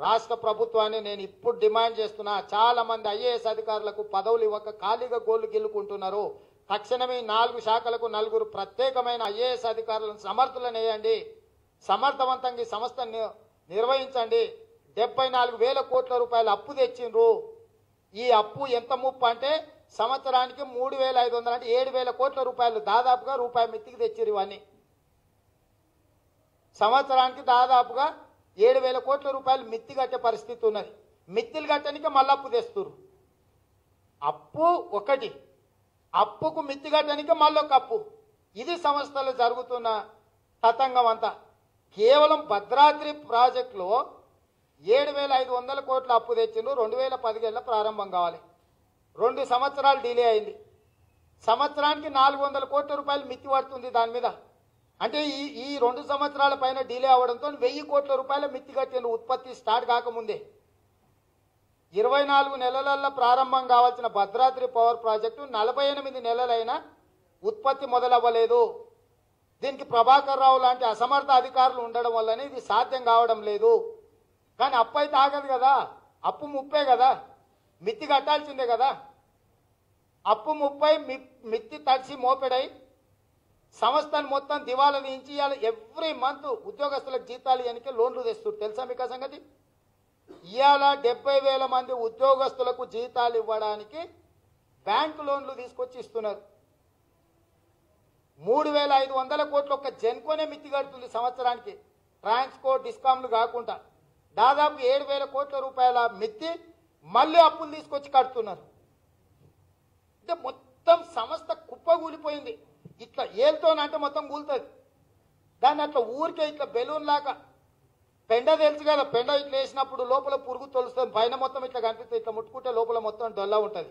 రాష్ట్ర ప్రభుత్వాన్ని నేను ఇప్పుడు డిమాండ్ చేస్తున్నా. చాలా మంది ఐఏఎస్ అధికారులకు పదవులు ఇవ్వక ఖాళీగా గోళ్ళు గెలుకుంటున్నారు తక్షణమే నాలుగు శాఖలకు నలుగురు ప్రత్యేకమైన ఐఏఎస్ అధికారులను సమర్థులనేయండి సమర్థవంతంగా ఈ సంస్థను నిర్వహించండి. డెబ్బై నాలుగు వేల కోట్ల రూపాయలు అప్పు తెచ్చిండ్రు. ఈ అప్పు ఎంత ముప్పు అంటే సంవత్సరానికి మూడు వేల ఐదు వందల అంటే ఏడు వేల కోట్ల రూపాయలు. దాదాపుగా రూపాయి మిత్తికి తెచ్చిరు ఇవన్నీ. సంవత్సరానికి దాదాపుగా ఏడు వేల కోట్ల రూపాయలు మిత్తి కట్టే పరిస్థితి ఉన్నది. మిత్తిలు కట్టడానికి మళ్ళీ అప్పు తెస్తురు అప్పు ఒకటి. అప్పుకు మిత్తి కట్టడానికి మళ్ళొక అప్పు. ఇది సంస్థలో జరుగుతున్న తతంగం అంతా. కేవలం భద్రాద్రి ప్రాజెక్టులో ఏడు వేల ఐదు వందల కోట్ల అప్పు తెచ్చిండ్రు. రెండు వేల పదిహేళ్ళ ప్రారంభం కావాలి. రెండు సంవత్సరాలు డిలే అయింది. సంవత్సరానికి నాలుగు వందల కోట్ల రూపాయలు మిత్తి పడుతుంది దాని మీద. అంటే ఈ ఈ రెండు సంవత్సరాల పైన డిలే అవడంతో వెయ్యి కోట్ల రూపాయల మిత్తి కట్టిన ఉత్పత్తి స్టార్ట్ కాకముందే. ఇరవై నాలుగు నెలలల్లో ప్రారంభం కావాల్సిన భద్రాద్రి పవర్ ప్రాజెక్టు నలభై ఎనిమిది నెలలైనా ఉత్పత్తి మొదలవ్వలేదు. దీనికి ప్రభాకర్ రావు లాంటి అసమర్థ అధికారులు ఉండడం వల్లనే ఇది సాధ్యం కావడం లేదు. కానీ అప్పు అయితే ఆగదు కదా. అప్పు ముప్పే కదా. మిత్తి కట్టాల్సిందే కదా. అప్పు ముప్పై మిత్తి తడిసి మోపెడై సంస్థను మొత్తం దివాలా తీయించి ఎవ్రీ మంత్ ఉద్యోగస్తులకు జీతాలు ఎన్నికే లోన్లు తెస్తారు తెలుసా మీకు సంగతి? ఇవాళ డెబ్బై వేల మంది ఉద్యోగస్తులకు జీతాలు ఇవ్వడానికి బ్యాంకు లోన్లు తీసుకొచ్చి ఇస్తున్నారు. మూడు వేల ఐదు వందల కోట్లు ఒక్క జెన్కోనే మిత్తి కడుతుంది సంవత్సరానికి. ట్రాన్స్కో డిస్కామ్లు కాకుండా దాదాపు ఏడు వేల కోట్ల రూపాయల మిత్తి మళ్ళీ అప్పులు తీసుకొచ్చి కడుతున్నారు. అంటే మొత్తం సంస్థ కుప్పగూలిపోయింది. ఇట్లా ఏలుతోనంటే మొత్తం కూలుతుంది. దాన్ని అట్లా ఊరికే ఇట్లా బెలూన్ లాగా పెండ తెలుసు కదా పెండ ఇట్లా వేసినప్పుడు లోపల పురుగు తొలుస్తుంది పైన మొత్తం ఇట్లా కనిపిస్తుంది ఇట్లా ముట్టుకుంటే లోపల మొత్తం డొల్లా ఉంటుంది.